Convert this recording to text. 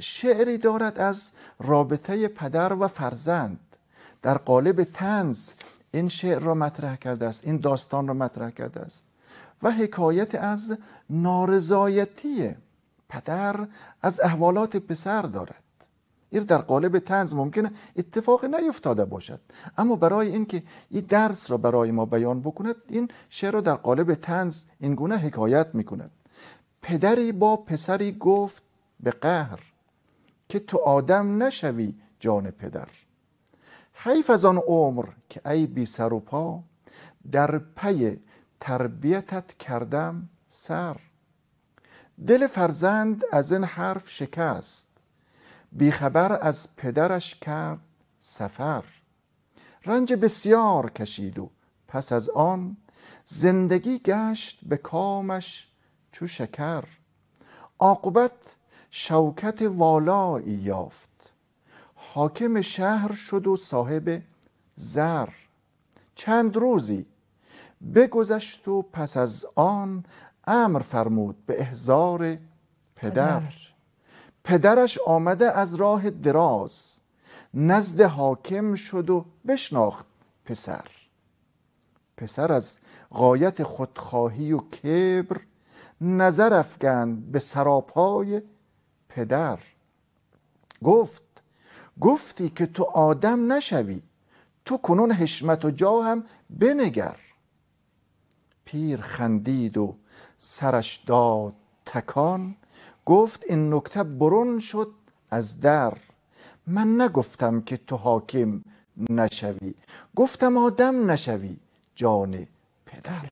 شعری دارد از رابطه پدر و فرزند. در قالب تنز این شعر را مطرح کرده است این داستان را مطرح کرده است. و حکایت از نارضایتی پدر از احوالات پسر دارد. این در قالب تنز ممکنه اتفاق نیفتاده باشد. اما برای اینکه این درس را برای ما بیان بکند این شعر را در قالب تنز این گونه حکایت می‌کند. پدری با پسری گفت به قهر. که تو آدم نشوی جان پدر. حیف از آن عمر که ای بی سر و پا در پی تربیتت کردم سر. دل فرزند از این حرف شکست بیخبر از پدرش کرد سفر. رنج بسیار کشید و پس از آن زندگی گشت به کامش چو شکر. عاقبت شوکت والایی یافت. حاکم شهر شد و صاحب زر. چند روزی بگذشت و پس از آن امر فرمود به احضار پدر. پدرش آمده از راه دراز. نزد حاکم شد و بشناخت پسر. پسر از غایت خودخواهی و کبر نظر افکند به سراپای پدر. گفت گفتی که تو آدم نشوی تو کنون حشمت و جا هم بنگر. پیر خندید و سرش داد تکان گفت این نکته برون شد از در. من نگفتم که تو حاکم نشوی گفتم آدم نشوی جان پدر.